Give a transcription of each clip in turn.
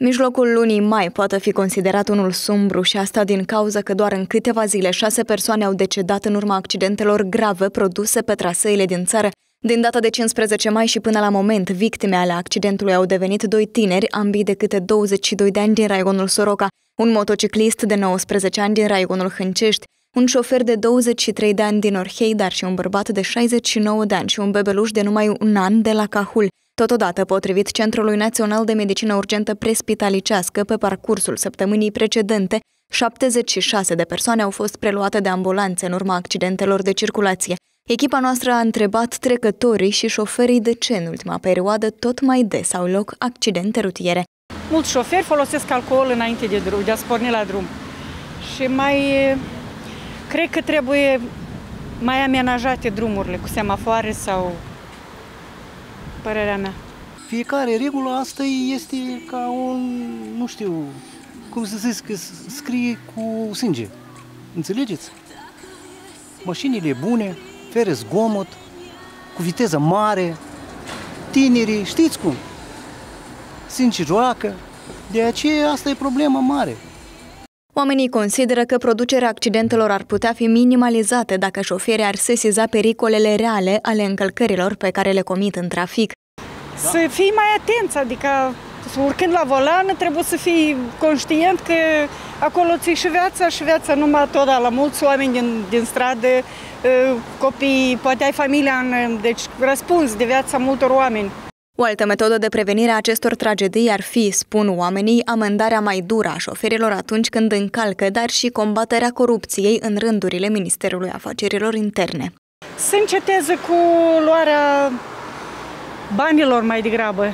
Mijlocul lunii mai poate fi considerat unul sumbru și asta din cauza că doar în câteva zile șase persoane au decedat în urma accidentelor grave produse pe traseele din țară. Din data de 15 mai și până la moment, victime ale accidentului au devenit doi tineri, ambii de câte 22 de ani din raionul Soroca, un motociclist de 19 ani din raionul Hâncești, un șofer de 23 de ani din Orhei, dar și un bărbat de 69 de ani și un bebeluș de numai un an de la Cahul. Totodată, potrivit Centrului Național de Medicină Urgentă Prespitalicească, pe parcursul săptămânii precedente, 76 de persoane au fost preluate de ambulanțe în urma accidentelor de circulație. Echipa noastră a întrebat trecătorii și șoferii de ce în ultima perioadă tot mai des au loc accidente rutiere. Mulți șoferi folosesc alcool înainte de, drum, de a porni la drum. Și mai cred că trebuie mai amenajate drumurile cu semafoare sau părerea mea. Fiecare regulă asta este ca un, nu știu, cum să zic, scrie cu sânge. Înțelegeți? Mașinile bune, fără zgomot, cu viteză mare, tinerii, știți cum? Sânge joacă, de aceea asta e problema mare. Oamenii consideră că producerea accidentelor ar putea fi minimalizate dacă șoferii ar sesiza pericolele reale ale încălcărilor pe care le comit în trafic. Să fii mai atent, adică urcând la volan trebuie să fii conștient că acolo ții și viața și viața numai tot la mulți oameni din, din stradă, ă, copii, poate ai familia, în, deci răspunzi de viața multor oameni. O altă metodă de prevenire a acestor tragedii ar fi, spun oamenii, amendarea mai dură a șoferilor atunci când încalcă, dar și combaterea corupției în rândurile Ministerului Afacerilor Interne. Să înceteze cu luarea banilor mai degrabă,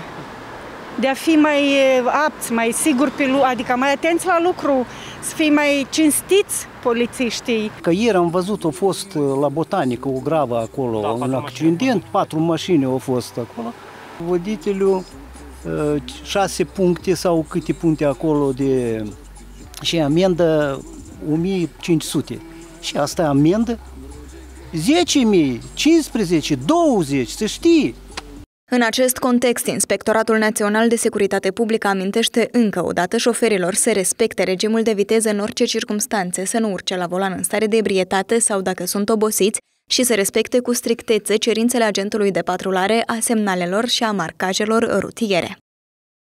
de a fi mai apți, mai siguri pe lucru, adică mai atenți la lucru, să fie mai cinstiți polițiștii. Că ieri am văzut, a fost la botanică o gravă acolo, da, un accident, patru mașini au fost acolo. Voditelul uh, șase puncte sau câte puncte acolo de și amendă 1500. Și asta amendă 10.000, 15, 20, să știi. În acest context, Inspectoratul Național de Securitate Publică amintește încă o dată șoferilor să respecte regimul de viteză în orice circunstanțe, să nu urce la volan în stare de ebrietate sau dacă sunt obosiți și să respecte cu strictețe cerințele agentului de patrulare a semnalelor și a marcajelor rutiere.